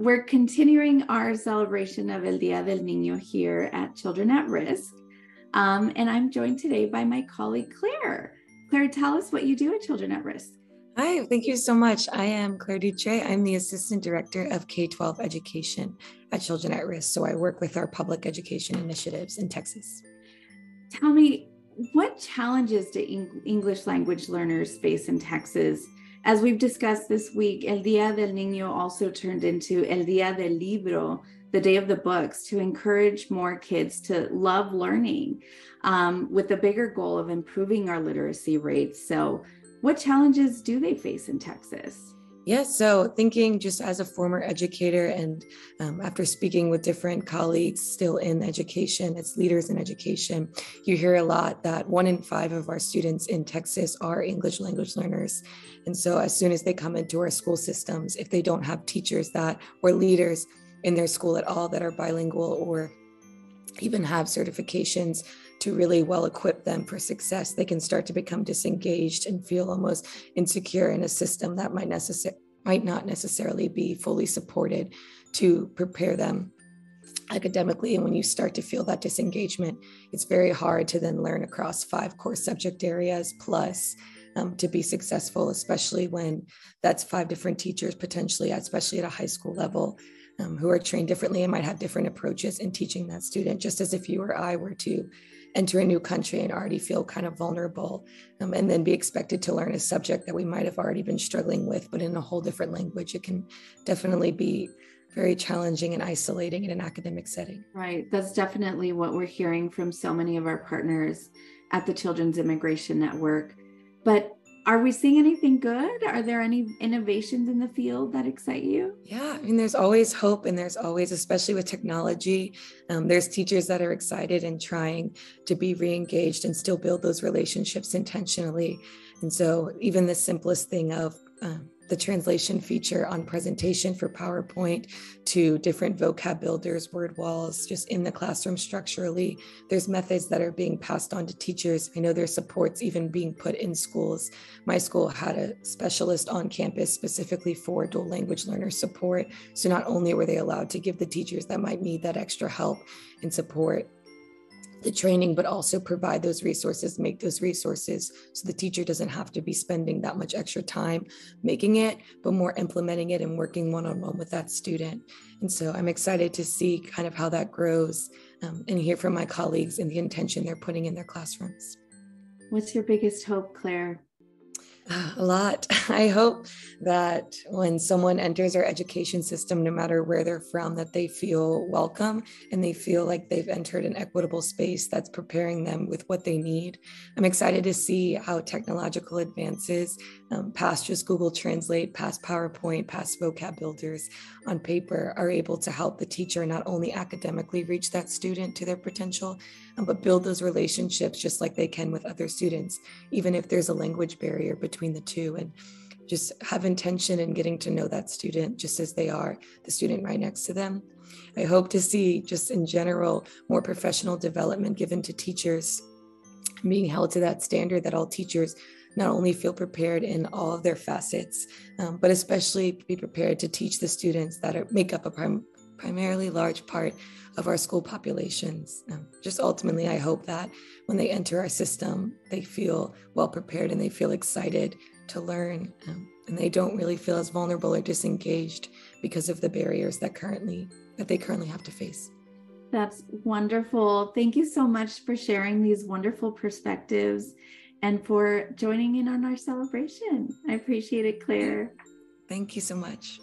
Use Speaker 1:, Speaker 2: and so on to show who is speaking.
Speaker 1: we're continuing our celebration of El Dia del Niño here at Children at Risk. Um, and I'm joined today by my colleague, Claire. Claire, tell us what you do at Children at Risk.
Speaker 2: Hi, thank you so much. I am Claire Dutreix. I'm the Assistant Director of K 12 Education at Children at Risk. So I work with our public education initiatives in Texas.
Speaker 1: Tell me, what challenges do English language learners face in Texas? As we've discussed this week, El Día del Niño also turned into El Día del Libro, the day of the books, to encourage more kids to love learning um, with the bigger goal of improving our literacy rates. So, what challenges do they face in Texas?
Speaker 2: Yeah, so thinking just as a former educator and um, after speaking with different colleagues still in education, as leaders in education, you hear a lot that one in five of our students in Texas are English language learners. And so as soon as they come into our school systems, if they don't have teachers that or leaders in their school at all that are bilingual or even have certifications to really well equip them for success, they can start to become disengaged and feel almost insecure in a system that might necessar- might not necessarily be fully supported to prepare them academically. And when you start to feel that disengagement, it's very hard to then learn across five core subject areas plus um, to be successful, especially when that's five different teachers potentially, especially at a high school level um, who are trained differently and might have different approaches in teaching that student, just as if you or I were to enter a new country and already feel kind of vulnerable um, and then be expected to learn a subject that we might have already been struggling with, but in a whole different language. It can definitely be very challenging and isolating in an academic setting.
Speaker 1: Right. That's definitely what we're hearing from so many of our partners at the Children's Immigration Network. But are we seeing anything good? Are there any innovations in the field that excite you?
Speaker 2: Yeah, I mean, there's always hope, and there's always, especially with technology, um, there's teachers that are excited and trying to be re engaged and still build those relationships intentionally. And so, even the simplest thing of um, the translation feature on presentation for PowerPoint to different vocab builders, word walls, just in the classroom structurally. There's methods that are being passed on to teachers. I know there's supports even being put in schools. My school had a specialist on campus specifically for dual language learner support. So not only were they allowed to give the teachers that might need that extra help and support the training, but also provide those resources, make those resources so the teacher doesn't have to be spending that much extra time making it, but more implementing it and working one on one with that student. And so I'm excited to see kind of how that grows um, and hear from my colleagues and the intention they're putting in their classrooms.
Speaker 1: What's your biggest hope, Claire?
Speaker 2: A lot. I hope that when someone enters our education system, no matter where they're from, that they feel welcome and they feel like they've entered an equitable space that's preparing them with what they need. I'm excited to see how technological advances um, past just Google Translate, past PowerPoint, past vocab builders on paper are able to help the teacher not only academically reach that student to their potential, but build those relationships just like they can with other students, even if there's a language barrier between the two. And just have intention in getting to know that student just as they are, the student right next to them. I hope to see, just in general, more professional development given to teachers, being held to that standard that all teachers not only feel prepared in all of their facets, um, but especially be prepared to teach the students that are, make up a prim- primarily large part of our school populations. Um, just ultimately, I hope that when they enter our system, they feel well prepared and they feel excited to learn, um, and they don't really feel as vulnerable or disengaged because of the barriers that currently that they currently have to face.
Speaker 1: That's wonderful. Thank you so much for sharing these wonderful perspectives and for joining in on our celebration. I appreciate it, Claire.
Speaker 2: Thank you so much.